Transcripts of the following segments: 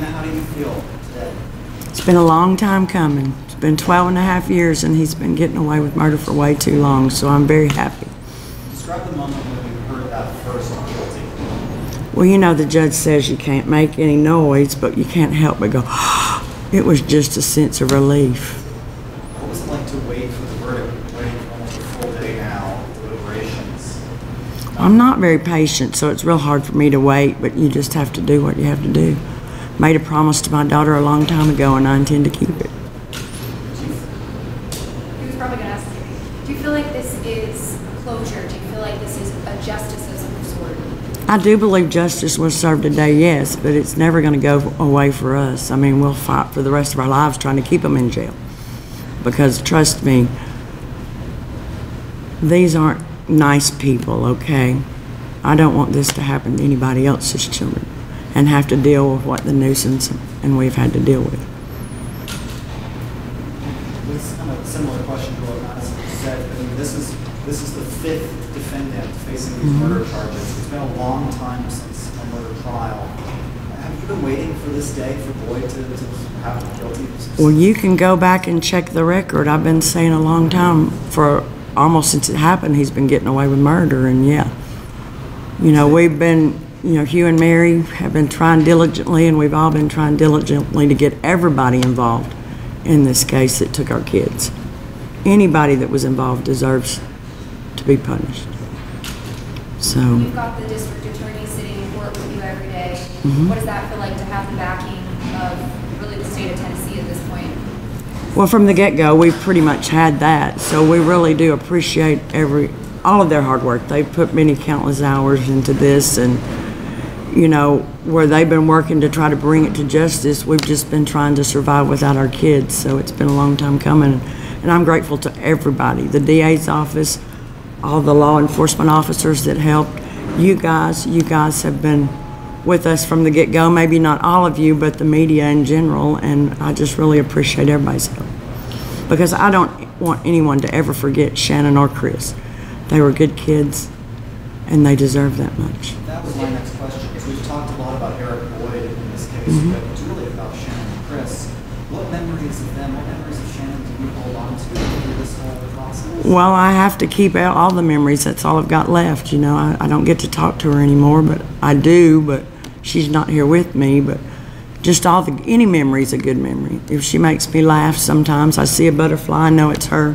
How do you feel today? It's been a long time coming. It's been 12 and a half years, and he's been getting away with murder for way too long, so I'm very happy. Describe the moment when you heard that first guilty. Well, you know, the judge says you can't make any noise, but you can't help but go, it was just a sense of relief. What was it like to wait for the verdict, waiting almost a full day now, deliberations? I'm not very patient, so it's real hard for me to wait, but you just have to do what you have to do. Made a promise to my daughter a long time ago, and I intend to keep it. He was probably gonna ask you, do you feel like this is closure? Do you feel like this is a justice of some sort? I do believe justice was served today, yes, but it's never going to go away for us. I mean, we'll fight for the rest of our lives trying to keep them in jail. Because trust me, these aren't nice people, okay? I don't want this to happen to anybody else's children and have to deal with what the Newsoms and we've had to deal with. This is kind of a similar question to what Madison said. I mean, this is, this is the fifth defendant facing these mm-hmm. murder charges. It's been a long time since a murder trial. Have you been waiting for this day for Boyd to, to have him guilty? Well, you can go back and check the record. I've been saying a long time, for almost since it happened, he's been getting away with murder, and yeah. You know, we've been, you know, Hugh and Mary have been trying diligently, and we've all been trying diligently to get everybody involved in this case that took our kids. Anybody that was involved deserves to be punished. So, You've got the district attorney sitting in court with you every day. Mm-hmm. What does that feel like to have the backing of really the state of Tennessee at this point? well, from the get-go, we've pretty much had that, so we really do appreciate every, all of their hard work. They've put many countless hours into this, and, you know, where they've been working to try to bring it to justice, we've just been trying to survive without our kids, so it's been a long time coming. And I'm grateful to everybody, the DA's office, all the law enforcement officers that helped. You guys, you guys have been with us from the get-go, maybe not all of you, but the media in general, and I just really appreciate everybody's help. Because I don't want anyone to ever forget Channon or Chris. They were good kids, and they deserve that much. That was my next question, we've talked a lot about Eric Boyd in this case, Mm-hmm. but it's really about Channon and Chris. What memories of them, what memories of Channon do you hold on to through this whole process? Well, I have to keep out all the memories. That's all I've got left. You know, I, I don't get to talk to her anymore, but I do. But she's not here with me. But just all the any memory is a good memory. If she makes me laugh, sometimes I see a butterfly, I know it's her.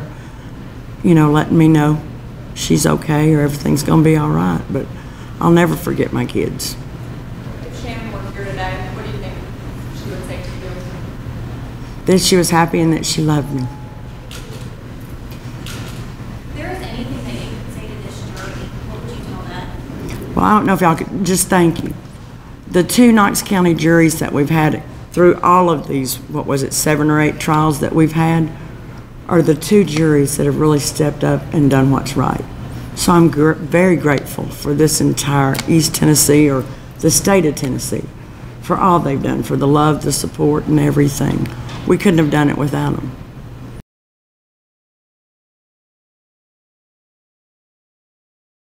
You know, letting me know she's okay or everything's gonna be all right. But I'll never forget my kids. If Channon were here today, what do you think she would say to you? That she was happy and that she loved me. If there is anything that you could say to this jury, what would you tell them? Well, I don't know if y'all could, just thank you. The two Knox County juries that we've had through all of these, what was it, seven or eight trials that we've had, are the two juries that have really stepped up and done what's right. So I'm gr- very grateful for this entire East Tennessee or the state of Tennessee for all they've done, for the love, the support, and everything. We couldn't have done it without them.